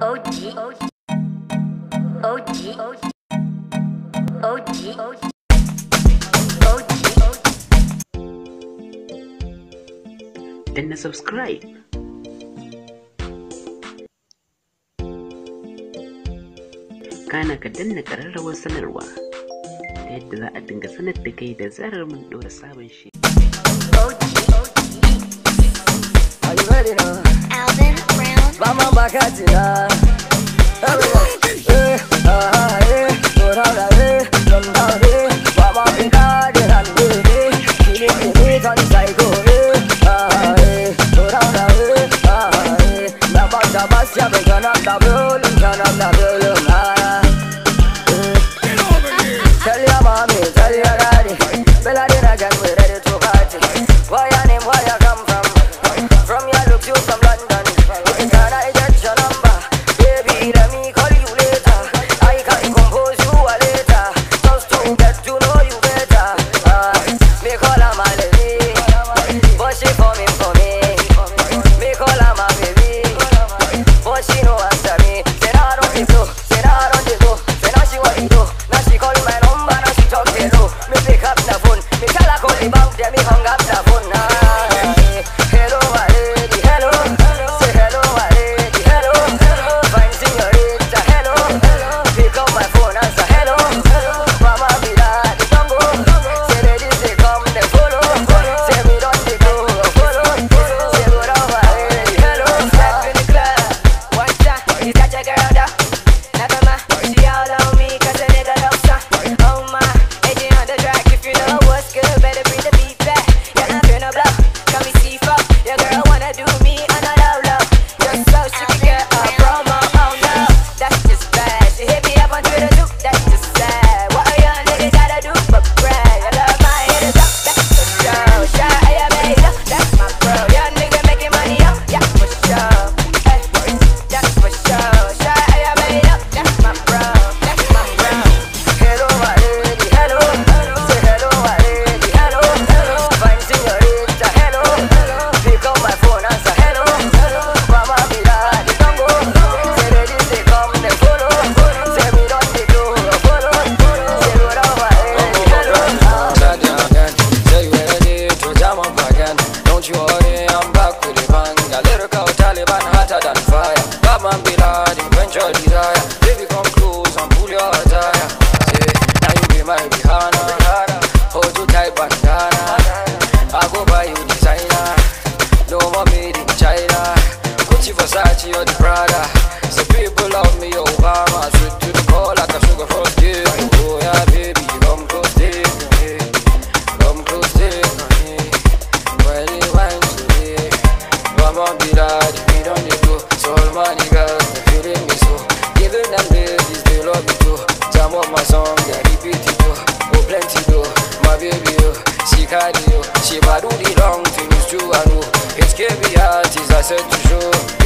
OG. Subscribe kana ka danna ƙararrawar sanarwa ta yadda za a dinga sanar da kai da zarar mun ɗora sabon shi Are you ready now? Brown. Mama me call her my lady. But she for me, for me. Me call her my baby. But she know after me. Say now don't they go. Say now don't they go. Say now she want to do. Now she call my number. Now she talk hello. Me pick up the phone. Me tell her call the bank. Then me hung up Versace or the Prada. Say people love me, Obama Sweet to the core like a sugar frosty Oh yeah, baby, come close, take me Come close, take me When it winds to me Mama be that, we don't need to. So all my niggas, they feeling me so. Giving them ladies, they love me too. Jam up my song, they repeat it too Oh plenty though, my baby oh She carry you, she ma do the long things too I know HKB artists, I said to show.